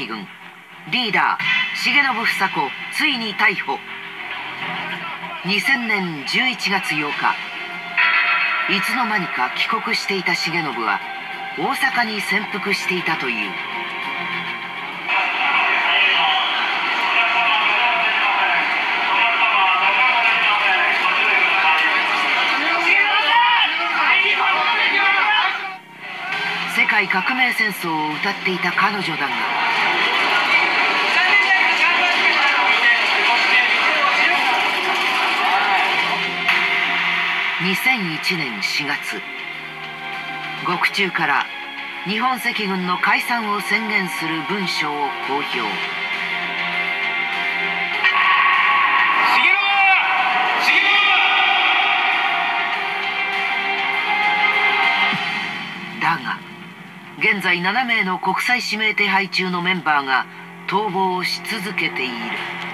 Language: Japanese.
赤軍リーダー重信房子ついに逮捕。2000年11月8日いつの間にか帰国していた重信は大阪に潜伏していたという。世界革命戦争を歌っていた彼女だが2001年4月獄中から日本赤軍の解散を宣言する文書を公表。だが現在7名の国際指名手配中のメンバーが逃亡し続けている。